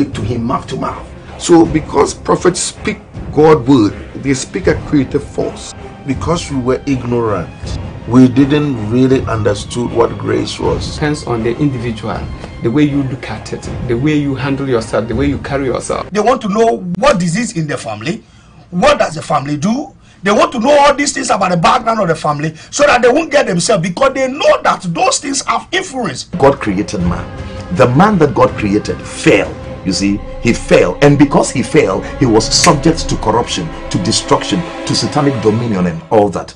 speak to him mouth to mouth. So because prophets speak God word, they speak a creative force. Because we were ignorant, we didn't really understood what grace was. Depends on the individual, the way you look at it, the way you handle yourself, the way you carry yourself. They want to know what disease in the family, what does the family do, they want to know all these things about the background of the family so that they won't get themselves because they know that those things have influence. God created man. The man that God created fell. You see, he fell, and because he fell, he was subject to corruption, to destruction, to satanic dominion, and all that.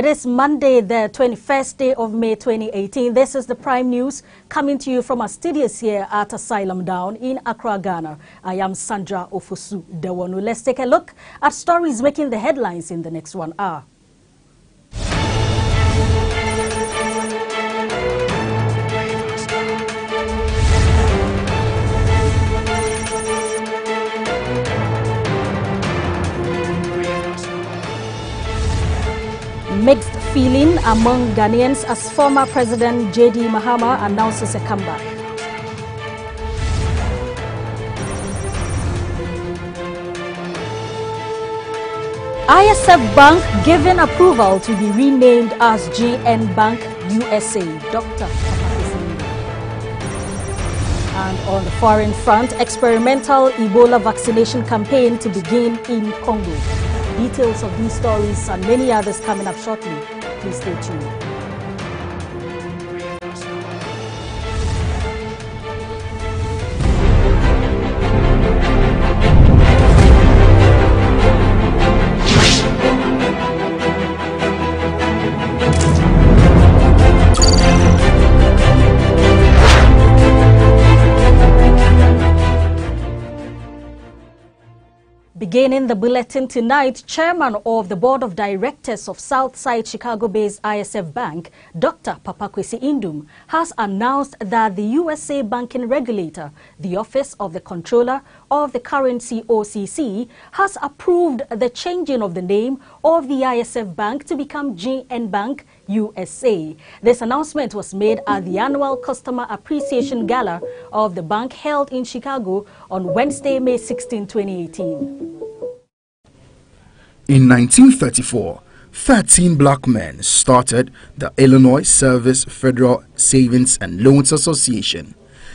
It is Monday, the 21st day of May 2018. This is the Prime News coming to you from our studios here at Asylum Down in Accra, Ghana. I am Sandra Ofosu Dewonu. Let's take a look at stories making the headlines in the next one hour. Feeling among Ghanaians as former President J.D. Mahama announces a comeback. ISF Bank given approval to be renamed as GN Bank USA. Dr. And on the foreign front, experimental Ebola vaccination campaign to begin in Congo. Details of these stories and many others coming up shortly. Please stay tuned. Beginning the bulletin tonight, Chairman of the Board of Directors of Southside Chicago-based ISF Bank, Dr. Papa Kwesi Nduom, has announced that the USA banking regulator, the Office of the Comptroller of the Currency OCC, has approved the changing of the name of the ISF Bank to become GN Bank USA. This announcement was made at the annual Customer Appreciation Gala of the bank held in Chicago on Wednesday, May 16, 2018. In 1934, 13 black men started the Illinois Service Federal Savings and Loans Association.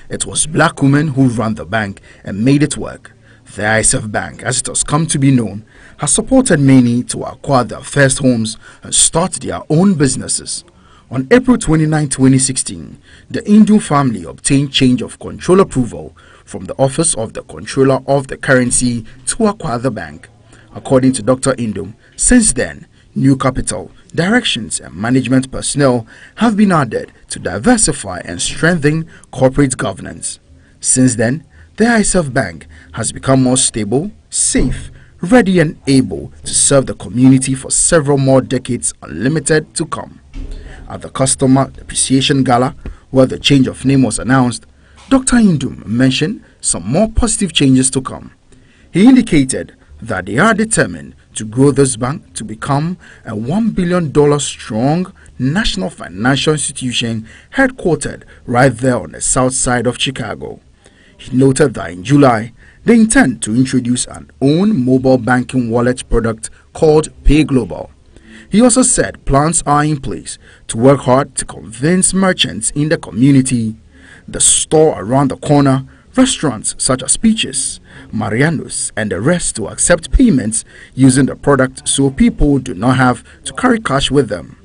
It was black women who ran the bank and made it work. The ISF Bank, as it has come to be known, has supported many to acquire their first homes and start their own businesses. On April 29, 2016, the Nduom family obtained change of control approval from the Office of the Comptroller of the Currency to acquire the bank. According to Dr. Nduom, since then, new capital, directions, and management personnel have been added to diversify and strengthen corporate governance. Since then, the ISF Bank has become more stable, safe, ready, and able to serve the community for several more decades unlimited to come. At the Customer Appreciation Gala, where the change of name was announced, Dr. Nduom mentioned some more positive changes to come. He indicated that they are determined to grow this bank to become a $1 billion strong national financial institution headquartered right there on the south side of Chicago. He noted that in July, they intend to introduce an own mobile banking wallet product called Pay Global. He also said plans are in place to work hard to convince merchants in the community, the store around the corner, restaurants such as Peaches, Mariano's, and the rest to accept payments using the product so people do not have to carry cash with them.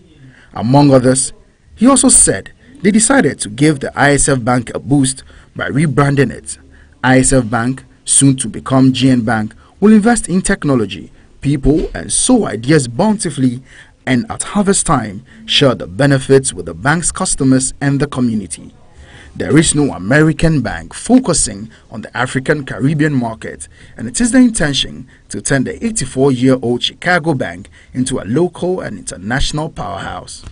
Among others, He also said they decided to give the ISF Bank a boost by rebranding it. ISF Bank, soon to become GN Bank, will invest in technology, people, and sow ideas bountifully and at harvest time share the benefits with the bank's customers and the community. There is no American bank focusing on the African Caribbean market, and it is the intention to turn the 84 year old Chicago Bank into a local and international powerhouse.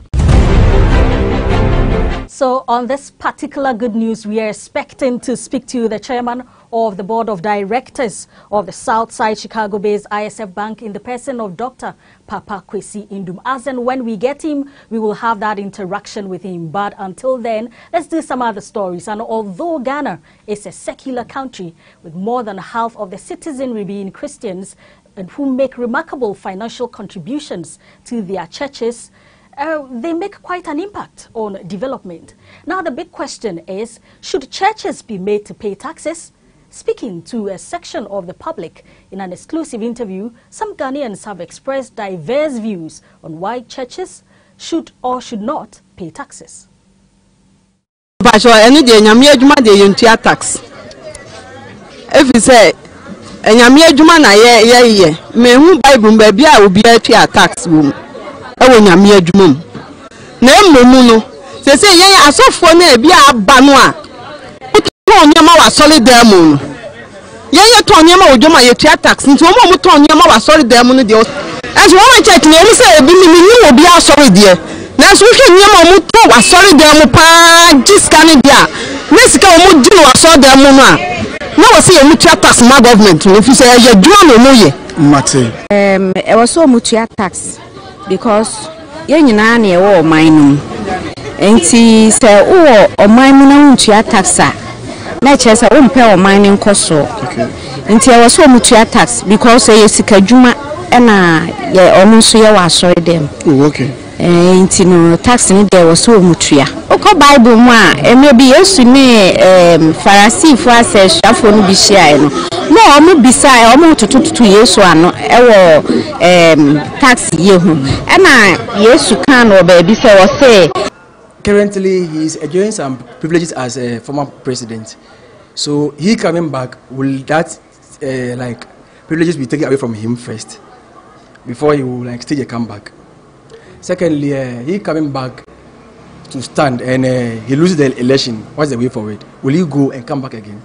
So, on this particular good news, we are expecting to speak to the chairman of the board of directors of the Southside Chicago based ISF Bank in the person of Dr. Papa Kwesi Nduom. As and when we get him, we will have that interaction with him. But until then, let's do some other stories. And although Ghana is a secular country with more than half of the citizenry being Christians and who make remarkable financial contributions to their churches, uh, they make quite an impact on development. Now, the big question is should churches be made to pay taxes? Speaking to a section of the public in an exclusive interview, some Ghanaians have expressed diverse views on why churches should or should not pay taxes. ɛno deɛ nyame adwuma deɛ yɛntua tax. Ɛfiri sɛ nyame adwuma na yɛyɛ mehu bible baabi a obiara tua tax wɔ mu ɛwɔ nyame adwuma mu. Na mmom no sɛ sɛ yɛn asɔfoɔ no ebi aba no a tɔn nneɛma wɔ asɔre dan mu no yɛn yɛ tɔn nneɛma wɔ dwom a yɛtua tax nti wɔn a wɔtɔn nneɛma wɔ asɔre dan mu no deɛ ɛnso wɔn a kyɛkye na wɔn sɛ ebi ni mi ni bi asɔre deɛ nanso wohwɛ nneɛma a wɔtɔn wɔ asɔre dan mu paa gye sika no deɛ a ne sika a wɔn gye no wɔ asɔre dan mu no a na wɔ sɛ yɛn tua tax ma government no fi sɛ ɛyɛ adwuma na wɔn yɛ. mmate. ɛɛm ɛwɔ sɛ wɔn tua tax because yɛn nyinaa na ɛwɔ ɔman no mu nti sɛ wowɔ ɔman mu na wɔn tua tax a na kyerɛ sɛ wompɛ ɔman no nkɔ soɔ nti ɛwɔ sɛ ɔmutua tax because ɛyɛ sika dwuma ɛna ɔno nso yɛ wɔ asɔre dɛm. Nti no tax no deɛ ɛwɔ sɛ ɔmutua. Wokɔ bible mu a mmerɛ bi yesu ne farisifoɔ asɛ asuafoɔ no bi hyiaeɛ no. Na ɔmo bisa ɔmo totototo yesu ano ɛwɔ tax yie ho. Ɛna yesu kaa no wɔ baabi sɛ wɔsɛ currently he is enjoying some privileges as a former president. So he coming back, will that uh, like privileges be taken away from him first before he will like stage a comeback? Secondly, uh, he coming back to stand and uh, he loses the election. What's the way forward? Will he go and come back again?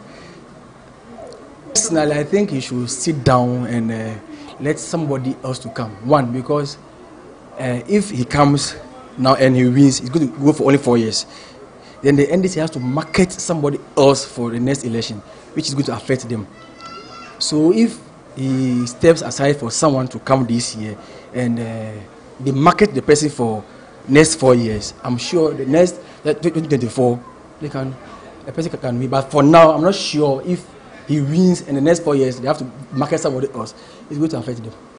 Personally, I think he should sit down and let somebody else to come. One, because if he comes now and he wins, he's going to go for only four years. Then the NDC has to market somebody else for the next election, which is going to affect them. So if he steps aside for someone to come this year and uh, they market the person for next four years, I'm sure the next 2024 they can the person can win. But for now, I'm not sure if he wins in the next four years, they have to market somebody else. It's going to affect them.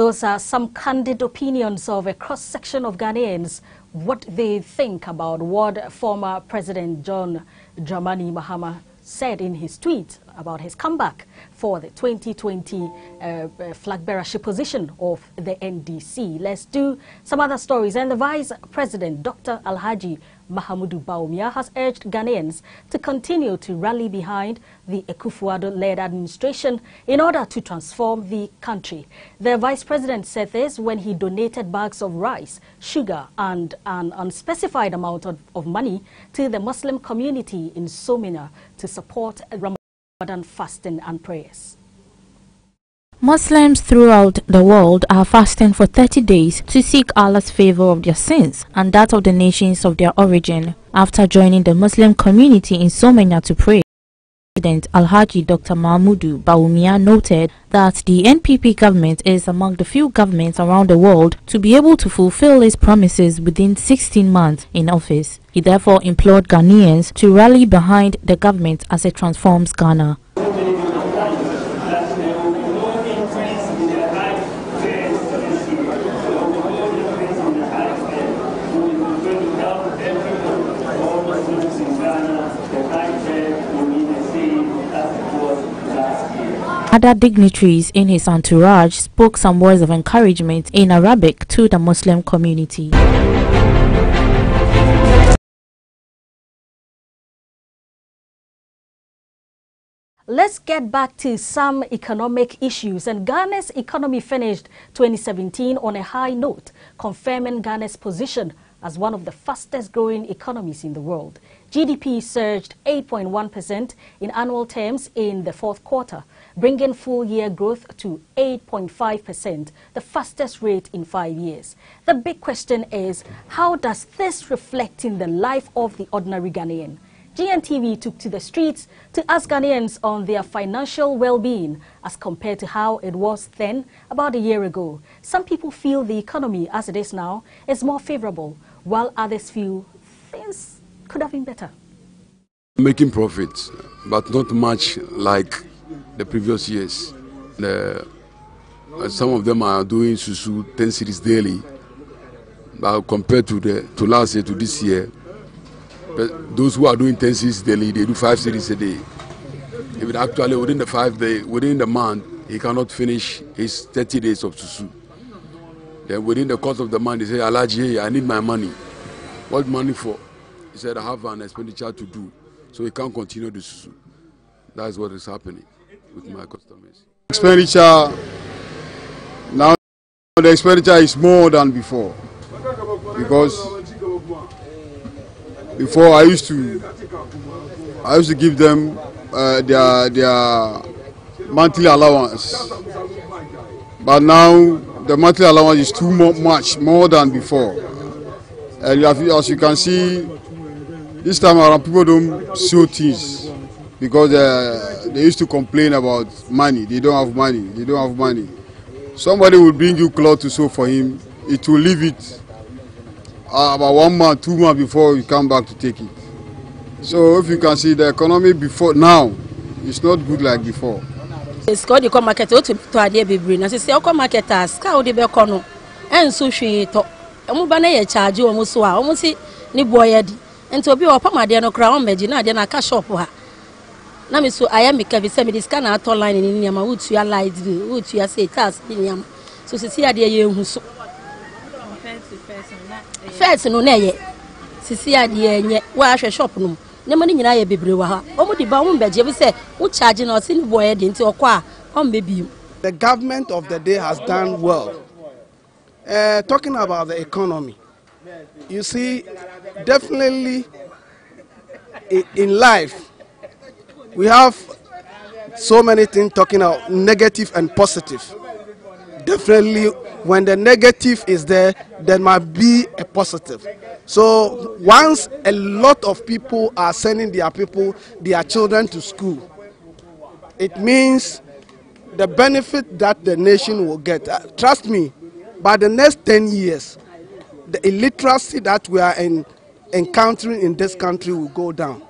Those are some candid opinions of a cross section of Ghanaians, what they think about what former President John Dramani Mahama said in his tweet about his comeback for the 2020 uh, flag bearership position of the NDC. Let's do some other stories. And the Vice President, Dr. Alhaji Mahamudu Bawumia, has urged Ghanaians to continue to rally behind the Akufo-Addo-led administration in order to transform the country. The Vice President said this when he donated bags of rice, sugar and an unspecified amount of, of money to the Muslim community in Somina to support Ramadan fasting and prayers. Muslims throughout the world are fasting for 30 days to seek Allah's favor of their sins and that of the nations of their origin. After joining the Muslim community in Somenia to pray, President Alhaji Dr. Mahamudu Bawumia noted that the NPP government is among the few governments around the world to be able to fulfill its promises within 16 months in office. He therefore implored Ghanaians to rally behind the government as it transforms Ghana. Other dignitaries in his entourage spoke some words of encouragement in Arabic to the Muslim community. Let's get back to some economic issues. And Ghana's economy finished 2017 on a high note, confirming Ghana's position as one of the fastest growing economies in the world. GDP surged 8.1% in annual terms in the fourth quarter, bringing full year growth to 8.5%, the fastest rate in five years. The big question is how does this reflect in the life of the ordinary Ghanaian? GNTV took to the streets to ask Ghanaians on their financial well-being as compared to how it was then about a year ago. Some people feel the economy as it is now is more favorable, while others feel things could have been better. Making profits, but not much like the previous years. The, uh, some of them are doing susu 10 cedis daily, but compared to the to last year to this year, those who are doing 10 cedis daily, they do 5 cedis a day. If actually within the five day, within the month, he cannot finish his 30 days of susu. Then within the course of the month, he say, Alaji, I need my money. What money for? He said, I have an expenditure to do. So he can't continue the susu. That's what is happening with my customers. Expenditure, now the expenditure is more than before. Because before I used to I used to give them uh, their their monthly allowance, but now the monthly allowance is too much more than before. And as you can see, this time around people don't sew things because uh, they used to complain about money. They don't have money. They don't have money. Somebody will bring you cloth to sew for him. It will leave it uh, about one month, two months before you come back to take it. So if you can see the economy before now, it's not good like before. sika wode kɔ market wotu tɔ adeɛ bebree na sisi ɔkɔ market a sika wode bɛkɔ no ɛnso hwee tɔ ɔmo ba no yɛ kyaagye wɔn so a ɔmo si ne boɔ yɛ di nti obi a ɔpam adeɛ no koraa wɔn bɛgye na adeɛ no aka shop ha na so ayɛ mi kabi sɛ mi de sika na atɔ line ne nneɛma wotua light bill wotua say tax ne nneɛma so sisi adeɛ yɛ ehu so. First no na ɛyɛ sisi adeɛ nyɛ wɔahwɛ shop no. Mu nneɛma no nyinaa yɛ bebree wɔ ha. Wɔn de ba wɔn bɛgye bi sɛ wokyagye na ɔsi ne bɔ yɛ de nti ɔkɔ a wɔn bɛ bi. The government of the day has done well. Uh, talking about the economy, you see, definitely in, in life, we have so many things talking about negative and positive. Definitely, when the negative is there, there might be a positive. So once a lot of people are sending their people, their children to school, it means the benefit that the nation will get. Uh, trust me, by the next 10 years, the illiteracy that we are in, encountering in this country will go down.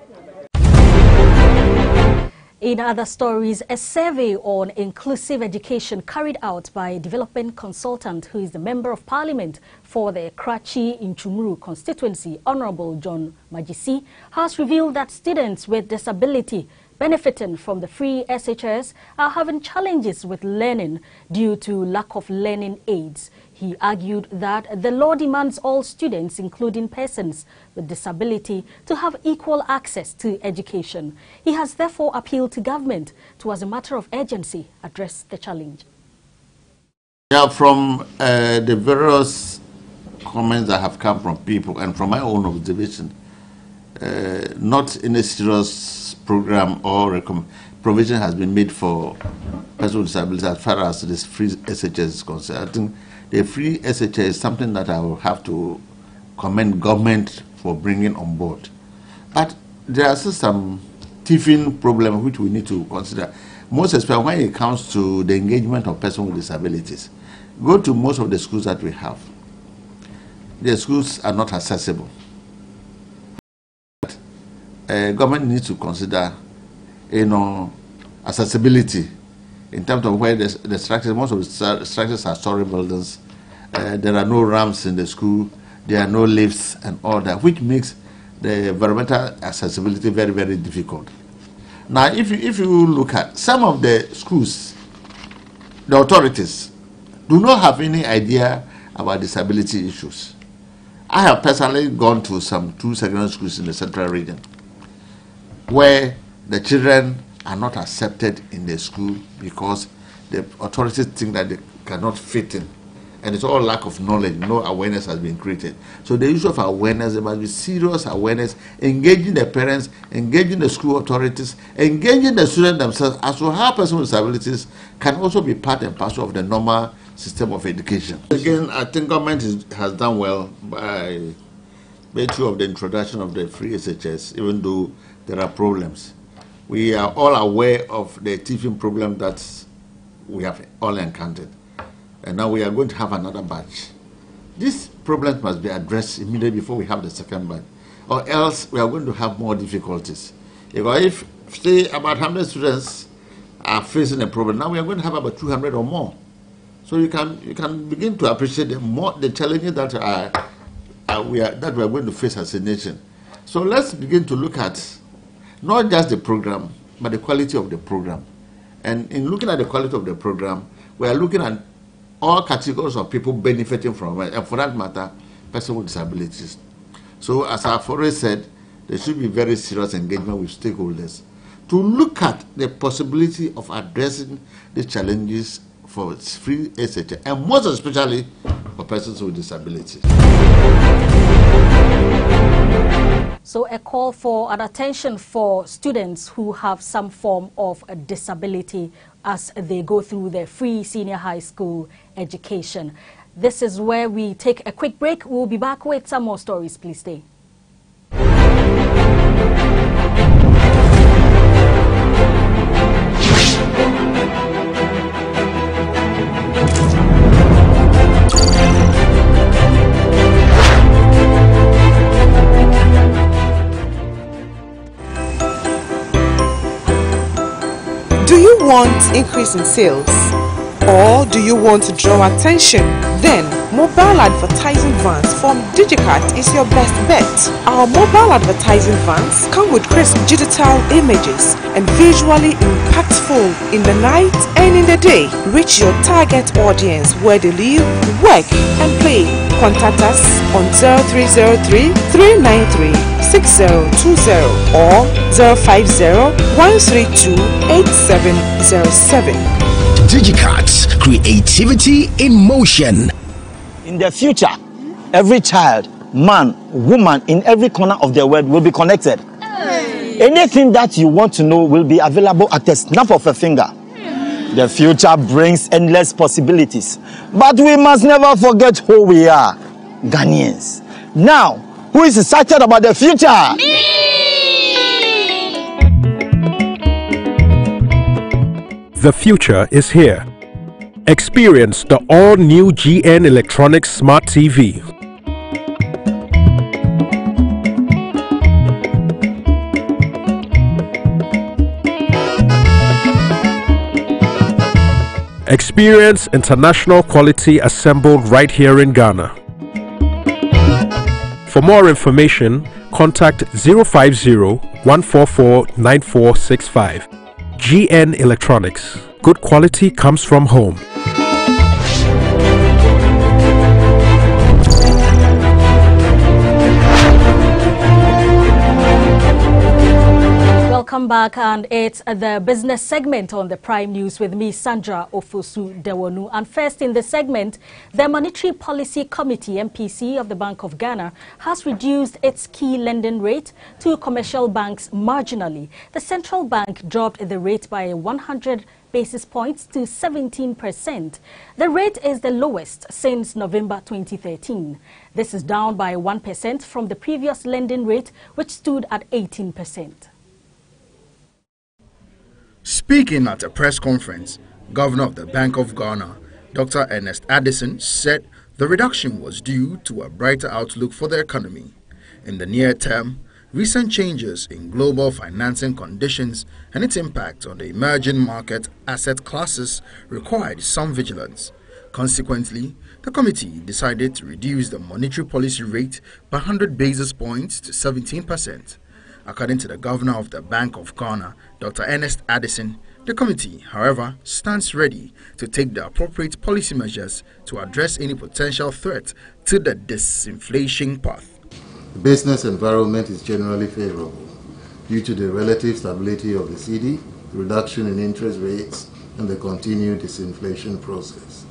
In other stories, a survey on inclusive education carried out by a development consultant who is the Member of Parliament for the Krachi Nchumuru constituency, Honorable John Majisi, has revealed that students with disability benefiting from the free SHS are having challenges with learning due to lack of learning aids. He argued that the law demands all students, including persons with disability, to have equal access to education. He has therefore appealed to government to, as a matter of urgency, address the challenge. Yeah, from uh, the various comments that have come from people and from my own observation, uh, not in a serious program or provision has been made for persons with disabilities as far as this free SHS is concerned. The free SHS is something that I will have to commend government for bringing on board. But there are still some teething problems which we need to consider, most especially when it comes to the engagement of persons with disabilities. Go to most of the schools that we have. The schools are not accessible. Uh, government needs to consider, you know, accessibility in terms of where the, the structures, most of the structures are story buildings. Uh, there are no ramps in the school. There are no lifts and all that, which makes the environmental accessibility very, very difficult. Now, if you, if you look at some of the schools, the authorities do not have any idea about disability issues. I have personally gone to some two secondary schools in the central region where the children are not accepted in the school because the authorities think that they cannot fit in. And it's all lack of knowledge, no awareness has been created. So the issue of awareness, there must be serious awareness, engaging the parents, engaging the school authorities, engaging the students themselves as to how persons with disabilities can also be part and parcel of the normal system of education. Again, I think government is, has done well by virtue of the introduction of the free SHS, even though there are problems. We are all aware of the teaching problem that we have all encountered. And now we are going to have another batch. These problems must be addressed immediately before we have the second batch, or else we are going to have more difficulties. If, if say, about 100 students are facing a problem, now we are going to have about 200 or more. So you can you can begin to appreciate the more the challenges that are, are we are that we are going to face as a nation. So let's begin to look at not just the program, but the quality of the program. And in looking at the quality of the program, we are looking at all categories of people benefiting from it, and for that matter, persons with disabilities. So, as I've already said, there should be very serious engagement with stakeholders to look at the possibility of addressing the challenges for free SHS, and most especially for persons with disabilities. So a call for an attention for students who have some form of disability as they go through their free senior high school education. This is where we take a quick break. We'll be back with some more stories. Please stay. Want increase in sales? Or do you want to draw attention? Then mobile advertising vans from Digicat is your best bet. Our mobile advertising vans come with crisp digital images and visually impactful in the night and in the day. Reach your target audience where they live, work and play. Contact us on 0303 393 6020 or 050 132 8707. Digicats, creativity in motion. In the future, every child, man, woman in every corner of the world will be connected. Hey. Anything that you want to know will be available at the snap of a finger. The future brings endless possibilities. But we must never forget who we are Ghanaians. Now, who is excited about the future? Me! The future is here. Experience the all-new GN Electronics Smart TV. Experience international quality assembled right here in Ghana. For more information, contact 050 144 9465. GN Electronics. Good quality comes from home. Welcome back, and it's the business segment on the Prime News with me, Sandra Ofosu Dewonu. And first in the segment, the Monetary Policy Committee, MPC, of the Bank of Ghana has reduced its key lending rate to commercial banks marginally. The central bank dropped the rate by 100 basis points to 17%. The rate is the lowest since November 2013. This is down by 1% from the previous lending rate, which stood at 18%. Speaking at a press conference, Governor of the Bank of Ghana, Dr. Ernest Addison, said the reduction was due to a brighter outlook for the economy. In the near term, recent changes in global financing conditions and its impact on the emerging market asset classes required some vigilance. Consequently, the committee decided to reduce the monetary policy rate by 100 basis points to 17 percent. According to the governor of the Bank of Ghana, Dr. Ernest Addison, The committee, however, stands ready to take the appropriate policy measures to address any potential threat to the disinflation path. The business environment is generally favorable due to the relative stability of the cedi, reduction in interest rates, and the continued disinflation process.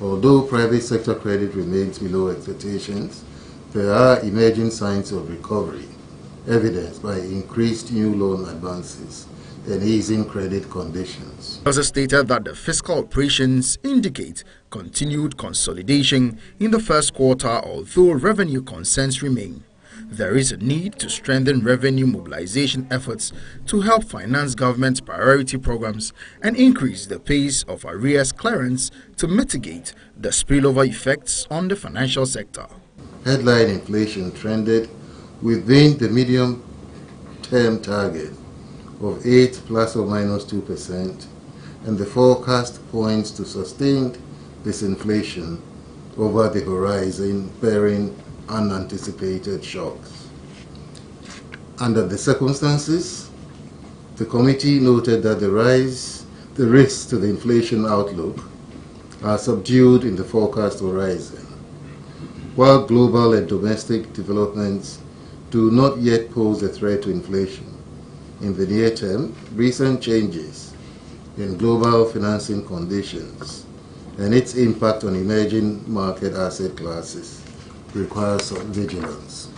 Although private sector credit remains below expectations, there are emerging signs of recovery, evidenced by increased new loan advances and easing credit conditions. Also stated that the fiscal operations indicate continued consolidation in the first quarter, although revenue concerns remain. There is a need to strengthen revenue mobilization efforts to help finance government priority programs and increase the pace of arrears clearance to mitigate the spillover effects on the financial sector. Headline inflation trended within the medium term target of 8 plus or minus 2%, and the forecast points to sustained disinflation over the horizon, bearing unanticipated shocks. Under the circumstances, the committee noted that the rise, the risks to the inflation outlook are subdued in the forecast horizon, while global and domestic developments do not yet pose a threat to inflation in the near term, recent changes in global financing conditions and its impact on emerging market asset classes requires some vigilance.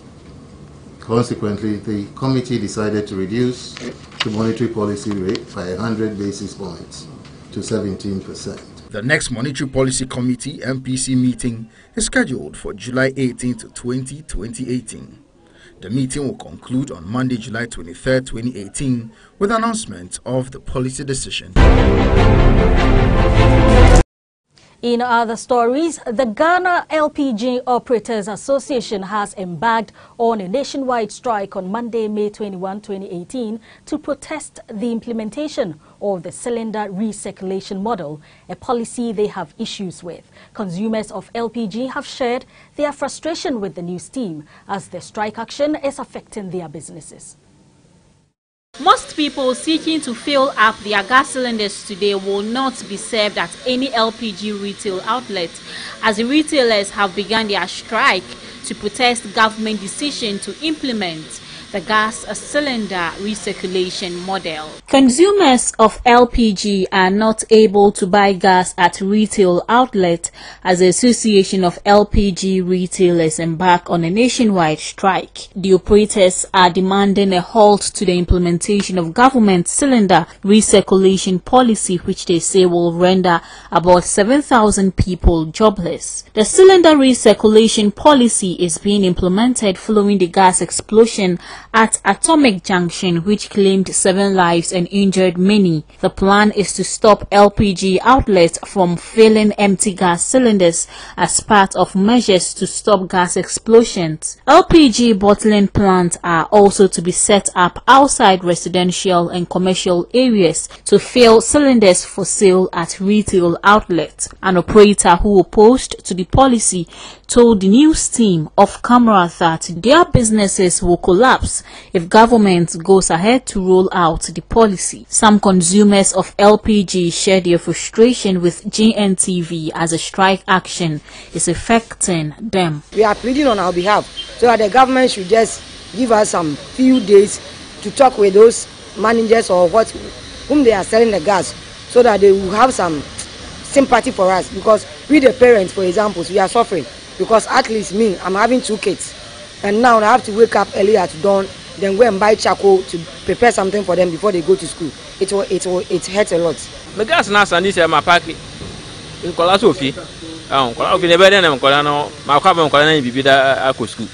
Consequently, the committee decided to reduce the monetary policy rate by 100 basis points to 17%. The next Monetary Policy Committee MPC meeting is scheduled for July 18 to 20, 2018. The meeting will conclude on Monday, July 23, 2018, with announcement of the policy decision. In other stories, the Ghana LPG Operators Association has embarked on a nationwide strike on Monday, May 21, 2018, to protest the implementation of the cylinder recirculation model, a policy they have issues with. Consumers of LPG have shared their frustration with the new scheme as the strike action is affecting their businesses. Most people seeking to fill up their gas cylinders today will not be served at any LPG retail outlet as the retailers have begun their strike to protest government decision to implement the gas cylinder recirculation model. Consumers of LPG are not able to buy gas at retail outlets as the Association of LPG Retailers embark on a nationwide strike. The operators are demanding a halt to the implementation of government cylinder recirculation policy which they say will render about 7,000 people jobless. The cylinder recirculation policy is being implemented following the gas explosion at Atomic Junction which claimed seven lives and injured many. The plan is to stop LPG outlets from filling empty gas cylinders as part of measures to stop gas explosions. LPG bottling plants are also to be set up outside residential and commercial areas to fill cylinders for sale at retail outlets. An operator who opposed to the policy told the news team of camera that their businesses will collapse if government goes ahead to roll out the policy. Some consumers of LPG share their frustration with GNTV as a strike action is affecting them. We are pleading on our behalf so that the government should just give us some few days to talk with those managers or what whom they are selling the gas so that they will have some sympathy for us because we the parents for example we are suffering because at least me i'm having two kids. And now i have to wake up early at dawn then go and buy charcoal to prepare something for them before they go to school. It will it will it hurts a lot. mɛ gas na asan di sɛ ma paaki nkɔla so fi. Ɔn nkɔla ofi ne bɛ dɛ na nkɔla no ma kɔ abɛ nkɔla na bibi da akɔ sukuu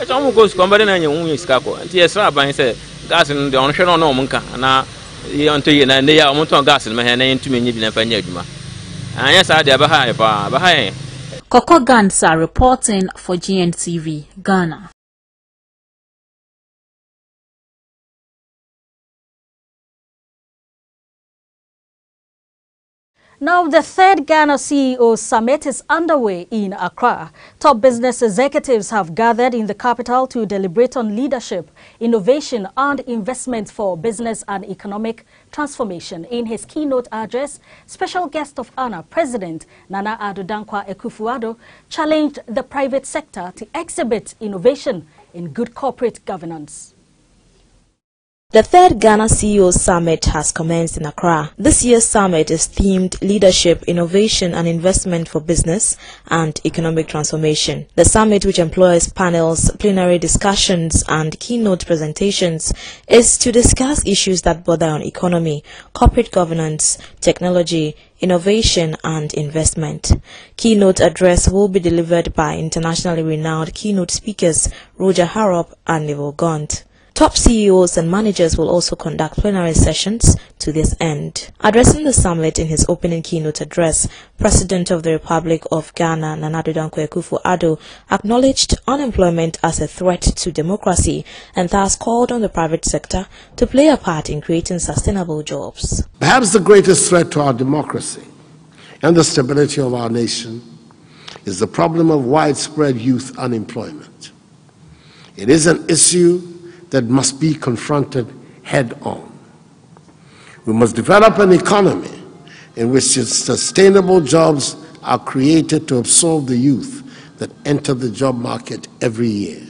ɛsɛ ɔmu kɔ sukuu ɔmu bɛ dɛ na nyɛ ɔmu nyɛ sika kɔ nti yɛ sra aban sɛ gas no deɛ ɔno hwɛ no ɔno ɔmu nka. Ana yɛ ɔntɔ yɛ na ne yɛ ɔmu tɔn gas no mɛ hɛ na yɛ ntumi nye bi na fa nyɛ adwuma. Anyɛ saa deɛ ɛbɛha yɛ paa ɛbɛha yɛn. Koko Gansa reporting for GNTV, Ghana. Now, the third Ghana CEO Summit is underway in Accra. Top business executives have gathered in the capital to deliberate on leadership, innovation and investment for business and economic transformation. In his keynote address, special guest of honor, President Nana Addo Dankwa Akufo-Addo, challenged the private sector to exhibit innovation in good corporate governance. The third Ghana CEO Summit has commenced in Accra. This year's summit is themed Leadership, Innovation and Investment for Business and Economic Transformation. The summit, which employs panels, plenary discussions and keynote presentations, is to discuss issues that border on economy, corporate governance, technology, innovation and investment. Keynote address will be delivered by internationally renowned keynote speakers Roger Harrop and Neville Gaunt. Top CEOs and managers will also conduct plenary sessions to this end. Addressing the summit in his opening keynote address, President of the Republic of Ghana, Nana Addo Dankwa Akufo-Addo, acknowledged unemployment as a threat to democracy and thus called on the private sector to play a part in creating sustainable jobs. Perhaps the greatest threat to our democracy and the stability of our nation is the problem of widespread youth unemployment. It is an issue that must be confronted head on. We must develop an economy in which sustainable jobs are created to absorb the youth that enter the job market every year.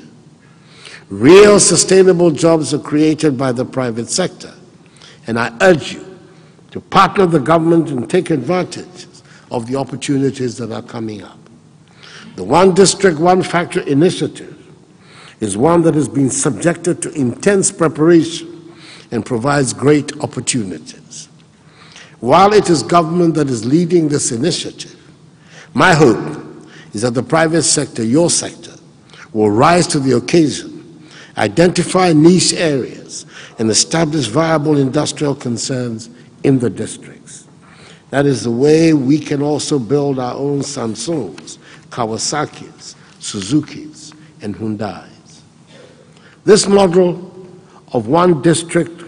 Real sustainable jobs are created by the private sector, and I urge you to partner the government and take advantage of the opportunities that are coming up. The One District, One Factory initiative is one that has been subjected to intense preparation and provides great opportunities. While it is government that is leading this initiative, my hope is that the private sector, your sector, will rise to the occasion, identify niche areas, and establish viable industrial concerns in the districts. That is the way we can also build our own Samsungs, Kawasaki's, Suzuki's, and Hyundai. This model of one district,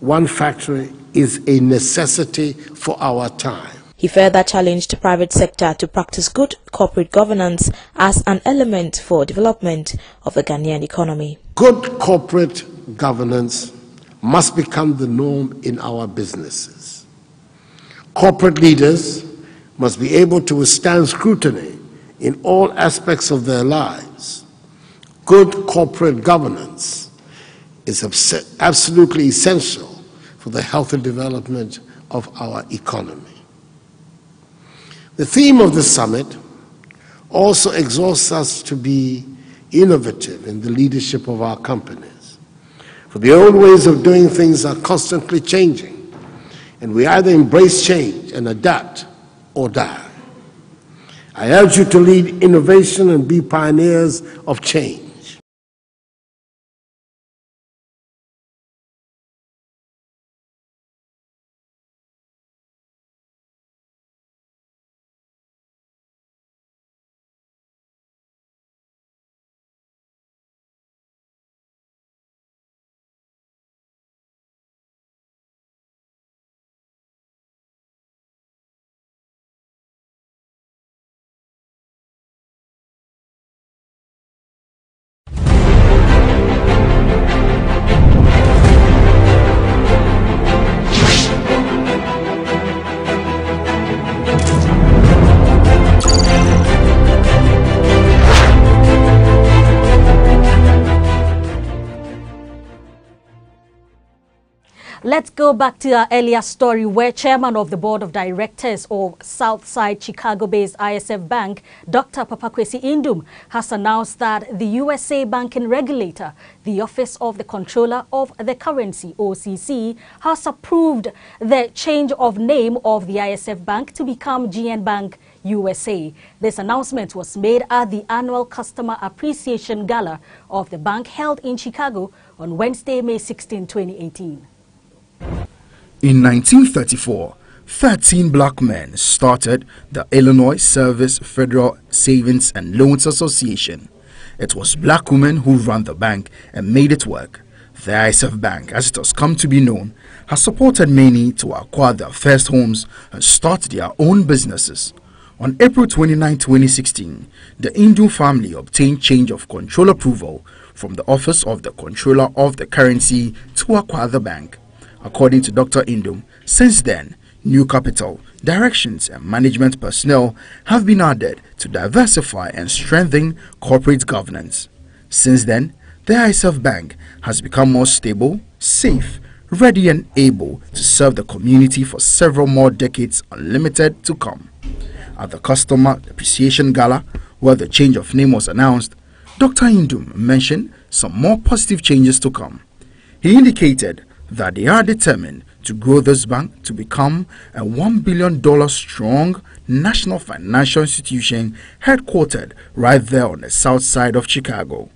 one factory is a necessity for our time. He further challenged the private sector to practice good corporate governance as an element for development of the Ghanaian economy. Good corporate governance must become the norm in our businesses. Corporate leaders must be able to withstand scrutiny in all aspects of their lives good corporate governance is absolutely essential for the healthy development of our economy. The theme of the summit also exhorts us to be innovative in the leadership of our companies. For the old ways of doing things are constantly changing, and we either embrace change and adapt or die. I urge you to lead innovation and be pioneers of change. Let's go back to our earlier story where chairman of the board of directors of Southside Chicago-based ISF Bank, Dr. Papa Kwesi Nduom, has announced that the USA banking regulator, the Office of the Comptroller of the Currency, OCC, has approved the change of name of the ISF Bank to become GN Bank USA. This announcement was made at the annual Customer Appreciation Gala of the bank held in Chicago on Wednesday, May 16, 2018. In 1934, 13 black men started the Illinois Service Federal Savings and Loans Association. It was black women who ran the bank and made it work. The ISF Bank, as it has come to be known, has supported many to acquire their first homes and start their own businesses. On April 29, 2016, the Nduom family obtained change of control approval from the Office of the Comptroller of the Currency to acquire the bank. According to Dr. Nduom, since then, new capital, directions, and management personnel have been added to diversify and strengthen corporate governance. Since then, the ISF Bank has become more stable, safe, ready, and able to serve the community for several more decades unlimited to come. At the Customer Appreciation Gala, where the change of name was announced, Dr. Nduom mentioned some more positive changes to come. He indicated that they are determined to grow this bank to become a $1 billion strong national financial institution headquartered right there on the south side of Chicago.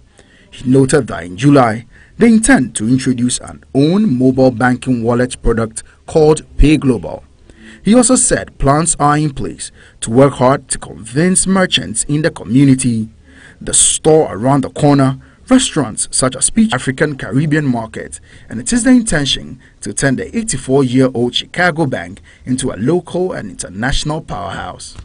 He noted that in July, they intend to introduce an own mobile banking wallet product called Pay Global. He also said plans are in place to work hard to convince merchants in the community, the store around the corner, restaurants such as Peach African Caribbean Market, and it is the intention to turn the 84 year old Chicago Bank into a local and international powerhouse.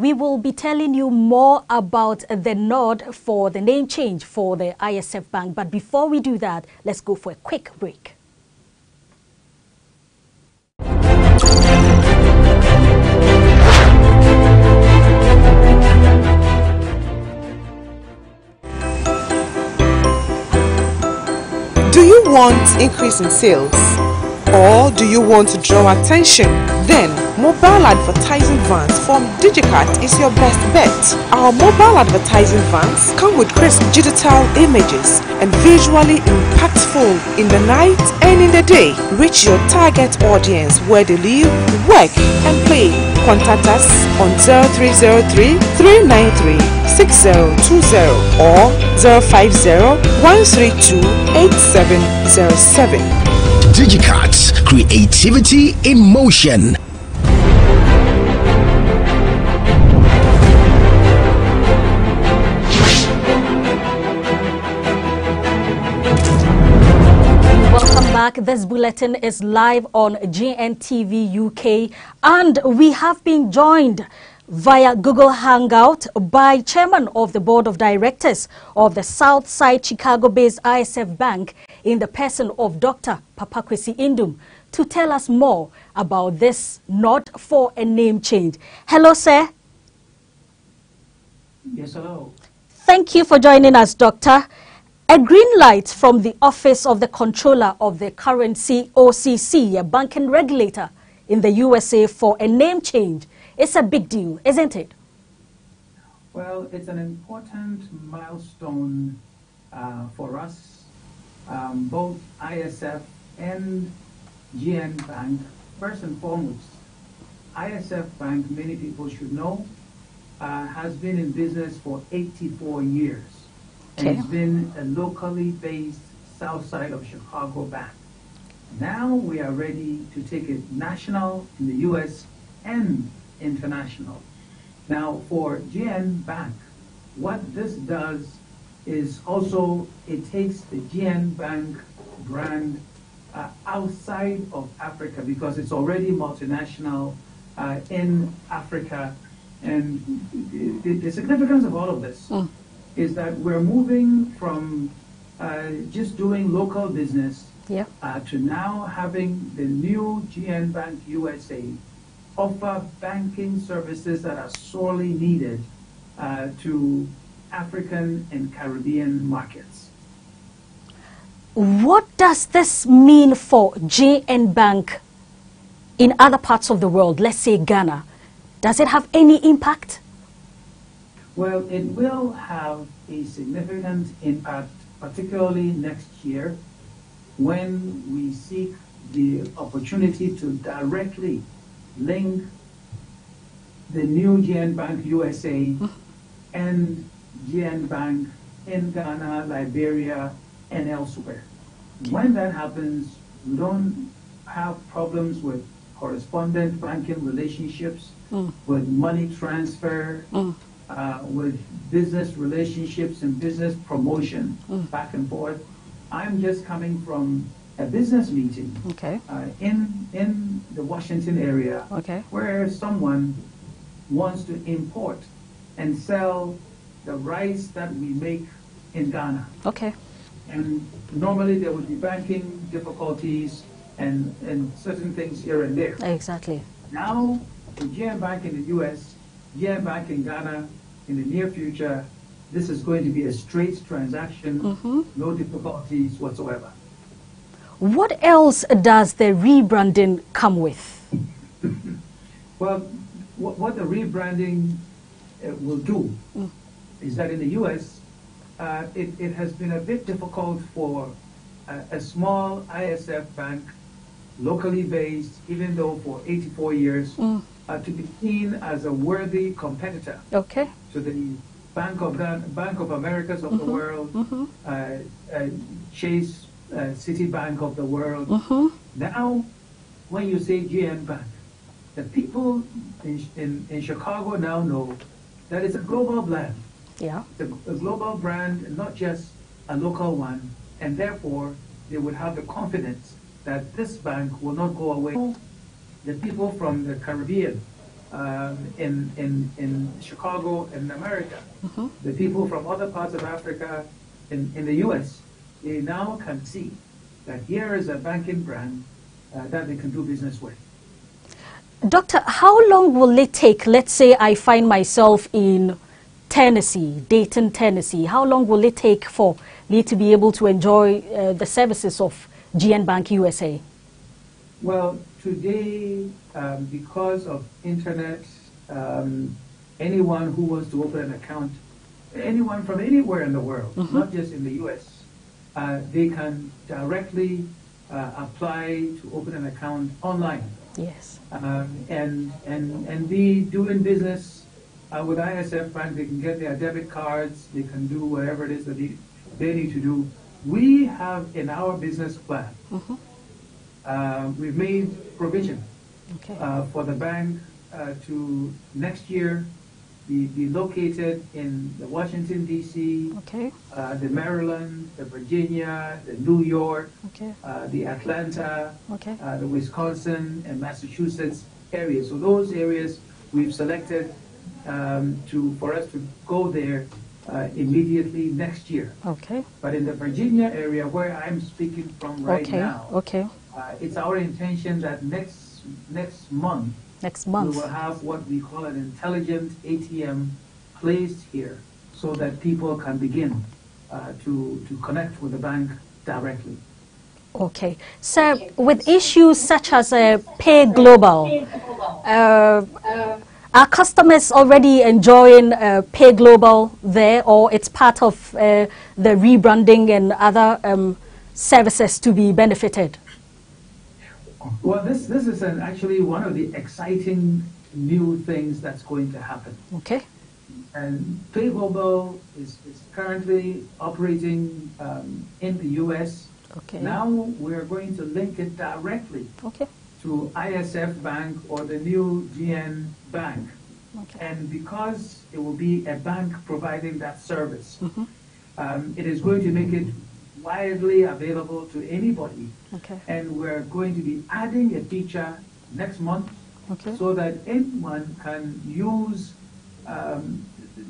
We will be telling you more about the nod for the name change for the ISF Bank. But before we do that, let's go for a quick break. Do you want increase in sales? Or do you want to draw attention? Then mobile advertising vans from Digicart is your best bet. Our mobile advertising vans come with crisp digital images and visually impactful in the night and in the day. Reach your target audience where they live, work and play. Contact us on 0303 393 6020 or 050 132 8707. Digicards, creativity in motion. Welcome back. This bulletin is live on GNTV UK, and we have been joined via Google Hangout by Chairman of the Board of Directors of the Southside Chicago-based ISF Bank in the person of Dr. Papa Kwesi Nduom to tell us more about this not for a name change. Hello, sir. Yes, hello. Thank you for joining us, Doctor. A green light from the Office of the Comptroller of the Currency, OCC, a banking regulator in the USA for a name change. It's a big deal, isn't it? Well, it's an important milestone uh, for us, um, both ISF and GN Bank. First and foremost, ISF Bank, many people should know, uh, has been in business for 84 years. And it's been a locally based south side of Chicago bank. Now we are ready to take it national in the US and international. Now for GN Bank, what this does is also it takes the GN Bank brand uh, outside of Africa because it's already multinational uh, in Africa. And the, the significance of all of this is that we're moving from uh, just doing local business Yeah. uh, to now having the new GN Bank USA offer banking services that are sorely needed uh, to African and Caribbean markets. What does this mean for GN Bank in other parts of the world, let's say Ghana? Does it have any impact? Well, it will have a significant impact, particularly next year, when we seek the opportunity to directly link the new GN Bank USA and GN Bank in Ghana, Liberia, and elsewhere. When that happens, we don't have problems with correspondent banking relationships, Mm. with money transfer, Mm. uh, with business relationships and business promotion Mm. back and forth. I'm just coming from a business meeting Okay. uh, in in the Washington area Okay. where someone wants to import and sell the rice that we make in Ghana. Okay. And normally there would be banking difficulties and, and certain things here and there. Exactly. Now, the GN Bank in the US, GN Bank in Ghana, in the near future, this is going to be a straight transaction, Mm-hmm. no difficulties whatsoever. What else does the rebranding come with? Well, what, what the rebranding uh, will do is that in the US, uh, it, it has been a bit difficult for a, a small ISF bank, locally based, even though for 84 years, Mm. uh, to be seen as a worthy competitor Okay. to the Bank of Bank of Americas of the Mhm, world, mhm. uh, uh, Chase uh, Citibank of the world. Mhm. Now, when you say GN Bank, the people in, in, in Chicago now know that it's a global brand. Yeah. It's a, global brand, not just a local one, and therefore they would have the confidence that this bank will not go away. The people from the Caribbean, um, in, in, in Chicago and America, Mhm. the people from other parts of Africa in, in the US, they now can see that here is a banking brand uh, that they can do business with. Doctor, how long will it take? Let's say I find myself in Tennessee, Dayton, Tennessee. How long will it take for me to be able to enjoy uh, the services of GN Bank USA? Well, today, um, because of internet, um, anyone who wants to open an account, anyone from anywhere in the world, Mhm. not just in the U.S., uh, they can directly uh, apply to open an account online Yes. um, and and and be doing business uh, with ISF Bank. They can get their debit cards. They can do whatever it is that they, they need to do. We have in our business plan. Mhm. Uh, we've made provision Okay. uh, for the bank uh, to next year be, be located in the Washington D.C., Okay. uh, the Maryland, the Virginia, the New York, Okay. uh, the Atlanta, Okay. uh, the Wisconsin and Massachusetts areas. So those areas we've selected um, to for us to go there uh, immediately next year. Okay. But in the Virginia area where I'm speaking from right okay. now, Okay. uh, it's our intention that next next month Next month. we will have what we call an intelligent ATM placed here, so that people can begin uh, to to connect with the bank directly. Okay. So, with issues such as uh, Pay Global, uh, are customers already enjoying uh, Pay Global there, or it's part of uh, the rebranding and other um, services to be benefited? Well, this this is an, actually one of the exciting new things that's going to happen. Okay. And Pay Global is, is currently operating um, in the U.S. Okay. Now we're going to link it directly Okay. to ISF Bank or the new GN Bank. Okay. And because it will be a bank providing that service, Mhm. um, it is going to make it widely available to anybody. Okay. And we're going to be adding a feature next month Okay. so that anyone can use um,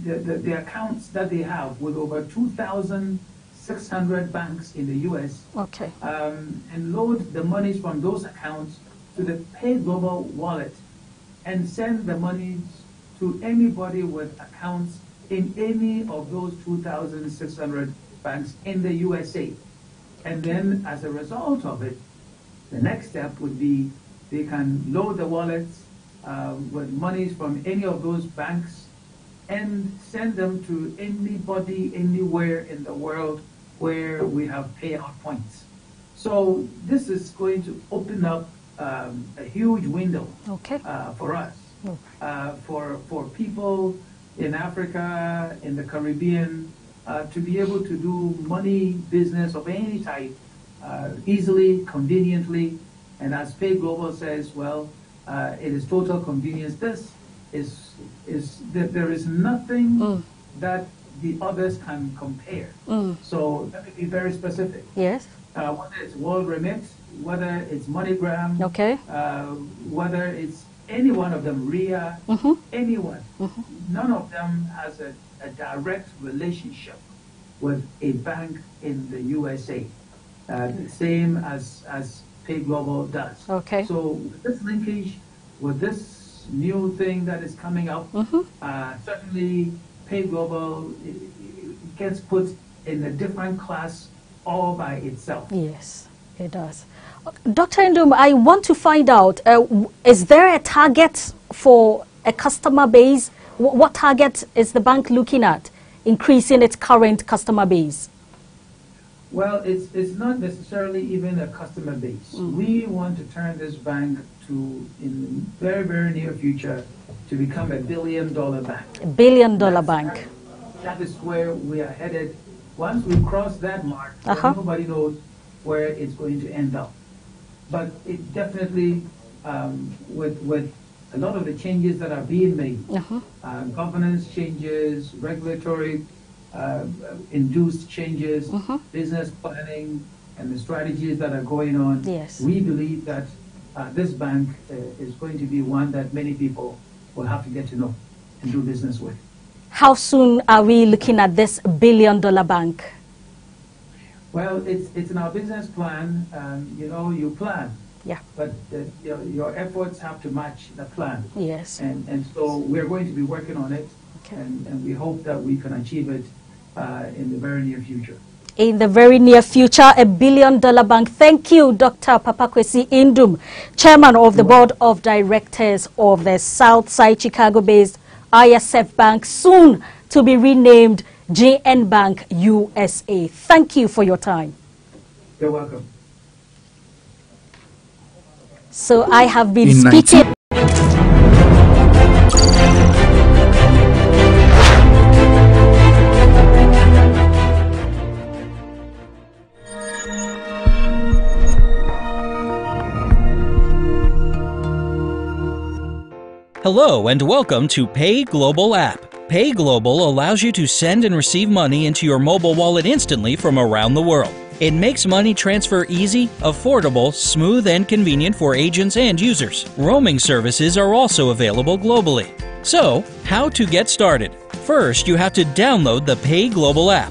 the, the, the accounts that they have with over 2,600 banks in the U.S. Okay. Um, and load the monies from those accounts to the Pay Global wallet and send the monies to anybody with accounts in any of those 2,600 banks in the USA. And then as a result of it, the next step would be they can load the wallets uh, with monies from any of those banks and send them to anybody anywhere in the world where we have payout points. So this is going to open up um, a huge window Okay. uh, for us, uh, for for people in Africa, in the Caribbean, uh, to be able to do money business of any type uh, easily, conveniently, and as Pay Global says, well, uh, it is total convenience. This is is that there is nothing that the others can compare. Mm. So let me be very specific. Yes. Uh, whether it's World Remit, whether it's MoneyGram, Okay. uh, whether it's any one of them, RIA, Mm-hmm. anyone, none of them has a, a direct relationship with a bank in the USA, uh, the same as, as Pay Global does. Okay. So with this linkage, with this new thing that is coming up, uh, certainly Pay Global it gets put in a different class all by itself. Yes, it does. Dr. Nduom, I want to find out uh, is there a target for a customer base? Wh- what target is the bank looking at increasing its current customer base? Well, it's, it's not necessarily even a customer base. We want to turn this bank to, in the very, very near future, to become a billion dollar bank. A billion dollar bank. That is where we are headed. Once we cross that mark, Uh-huh. nobody knows where it's going to end up. But it definitely, um, with, with a lot of the changes that are being made, Uh-huh. uh, governance changes, regulatory uh, induced changes, business planning, and the strategies that are going on. Yes. We believe that uh, this bank uh, is going to be one that many people will have to get to know and do business with. How soon are we looking at this billion dollar bank? Well, it's, it's in our business plan. Um, you know, you plan, Yeah. but uh, your, your efforts have to match the plan. Yes. And, and so we're going to be working on it, and, and we hope that we can achieve it uh, in the very near future. in the very near future, a billion dollar bank. Thank you, Dr. Papa Kwesi Nduom, Chairman of the Board of Directors of the Southside Chicago based ISF Bank, soon to be renamed GN Bank USA. Thank you for your time. You're welcome. So I have been In speaking. Hello and welcome to Pay Global app. Pay Global allows you to send and receive money into your mobile wallet instantly from around the world. It makes money transfer easy, affordable, smooth, and convenient for agents and users. Roaming services are also available globally. So, how to get started? First, you have to download the Pay Global app.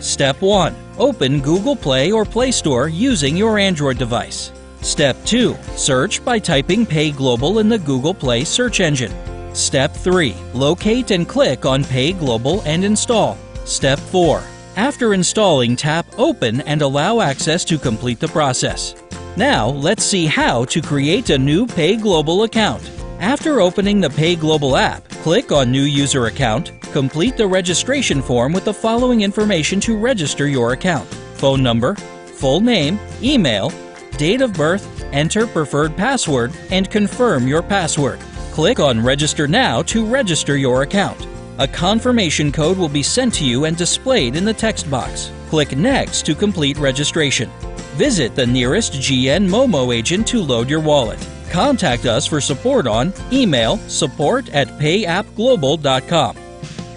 Step 1. Open Google Play or Play Store using your Android device. Step 2. Search by typing Pay Global in the Google Play search engine. Step 3. Locate and click on Pay Global and install. Step 4. After installing, tap Open and allow access to complete the process. Now, let's see how to create a new Pay Global account. After opening the Pay Global app, click on New User Account, complete the registration form with the following information to register your account phone number, full name, email, date of birth, enter preferred password, and confirm your password. Click on Register Now to register your account. A confirmation code will be sent to you and displayed in the text box. Click Next to complete registration. Visit the nearest GN Momo agent to load your wallet. Contact us for support on email support at payappglobal.com.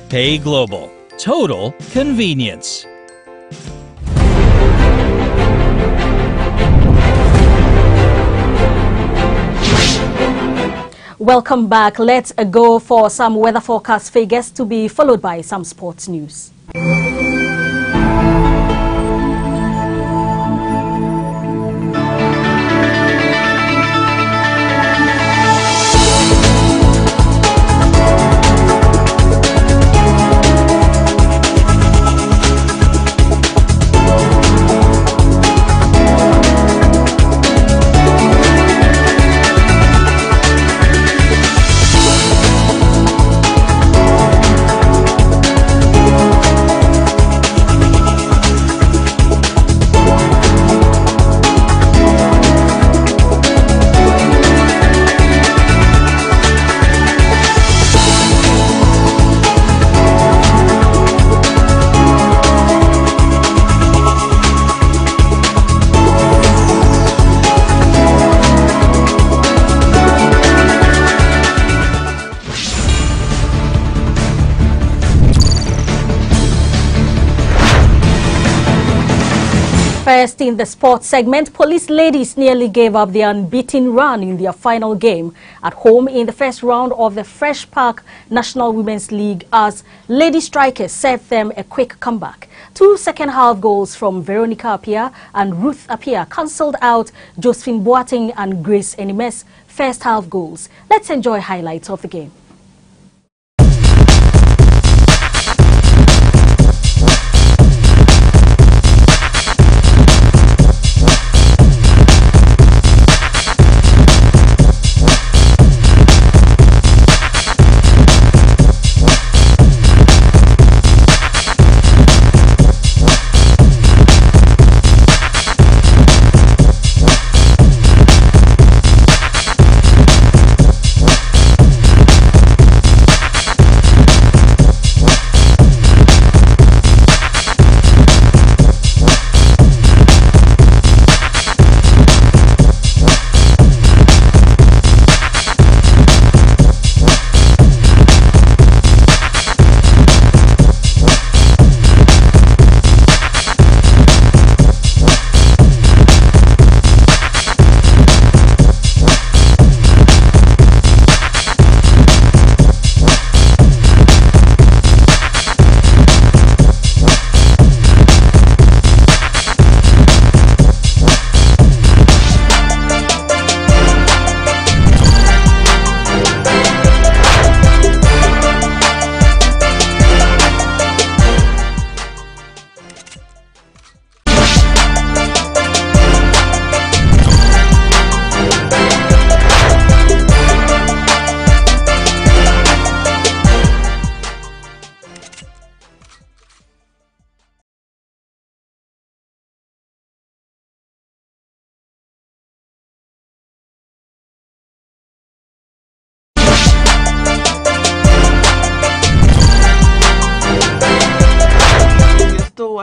Pay Global. Total convenience. Welcome back. Let's go for some weather forecast figures to be followed by some sports news. In the sports segment, police ladies nearly gave up their unbeaten run in their final game at home in the first round of the Fresh Park National Women's League as Lady Strikers served them a quick comeback. Two second-half goals from Veronica Apia and Ruth Apia cancelled out Josephine Boateng and Grace Enime's first-half goals. Let's enjoy highlights of the game.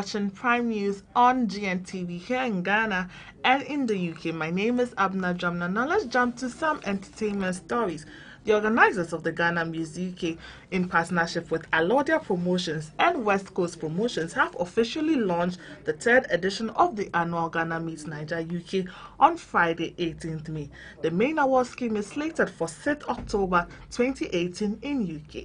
Watching Prime News on GNTV here in Ghana and in the UK. My name is Abna Jamna. Now let's jump to some entertainment stories. The organizers of the Ghana Music UK, in partnership with Alodia Promotions and West Coast Promotions, have officially launched the third edition of the annual Ghana Meets Niger UK on Friday, 18th May. The main award scheme is slated for 6th October 2018 in UK.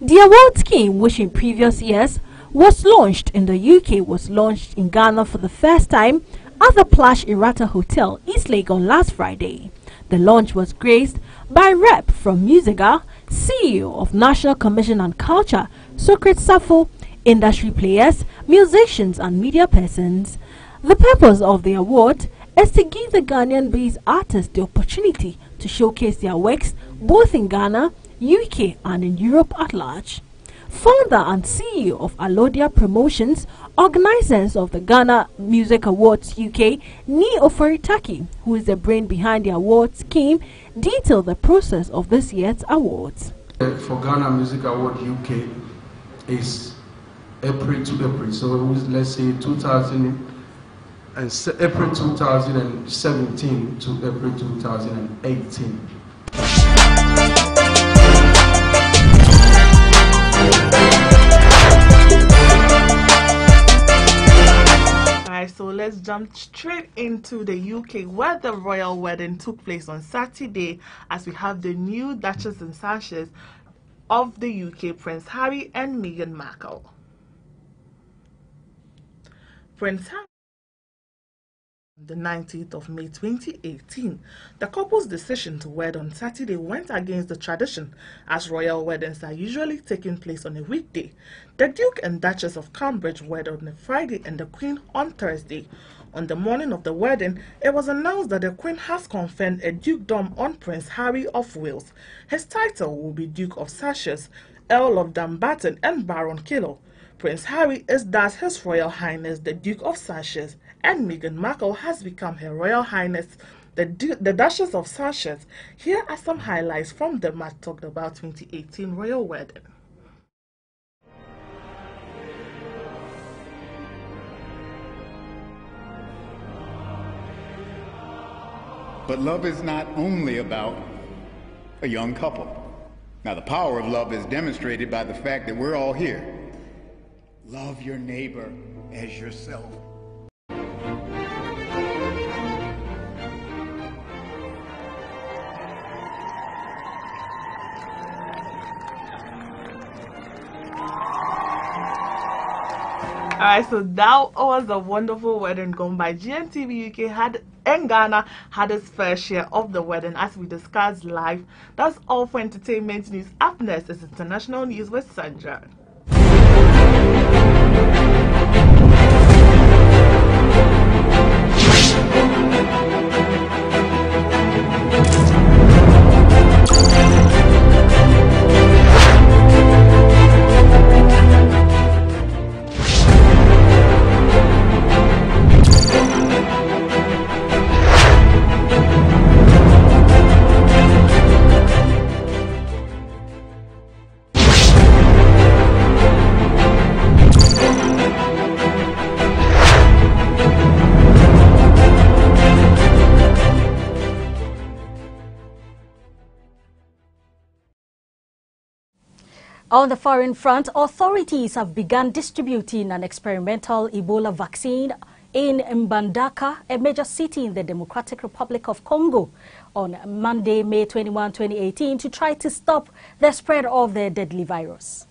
The award scheme, which in previous years was launched in the UK, was launched in Ghana for the first time at the Plush Irata Hotel, East Legon last Friday. The launch was graced by rep from MUSIGA, CEO of National Commission on Culture, Socrates Safo, industry players, musicians and media persons. The purpose of the award is to give the Ghanaian-based artists the opportunity to showcase their works both in Ghana UK and in Europe at large. Founder and CEO of Alodia Promotions, organizers of the Ghana Music Awards UK, Ni Oforitaki, who is the brain behind the awards scheme, detailed the process of this year's awards. For Ghana Music Award UK is April to April, so let's say 2000 and April 2017 to April 2018. So let's jump straight into the UK where the royal wedding took place on Saturday as we have the new Duchess and Sashes of the UK, Prince Harry and Meghan Markle. Prince Harry the 19th of May 2018, the couple's decision to wed on Saturday went against the tradition as royal weddings are usually taking place on a weekday. The Duke and Duchess of Cambridge wed on a Friday and the Queen on Thursday. On the morning of the wedding, it was announced that the Queen has conferred a dukedom on Prince Harry of Wales. His title will be Duke of Sussex, Earl of Dumbarton and Baron Kilkeel. Prince Harry is thus His Royal Highness the Duke of Sussex and Meghan Markle has become Her Royal Highness the, du the Duchess of Sussex. Here are some highlights from the much talked about 2018 royal wedding. But love is not only about a young couple. Now, the power of love is demonstrated by the fact that we're all here. Love your neighbor as yourself. All right, so that was a wonderful wedding gone by. GNTV UK had in Ghana had its fair share of the wedding as we discussed live. That's all for entertainment news. Up next is international news with Sandra. On the foreign front, authorities have begun distributing an experimental Ebola vaccine in Mbandaka, a major city in the Democratic Republic of Congo, on Monday, May 21, 2018, to try to stop the spread of the deadly virus.